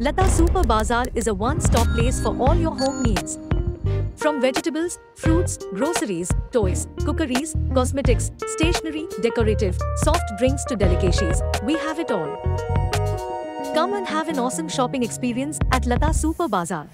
Latha Super Bazaar is a one-stop place for all your home needs. From vegetables, fruits, groceries, toys, cookeries, cosmetics, stationery, decorative, soft drinks to delicacies, we have it all. Come and have an awesome shopping experience at Latha Super Bazaar.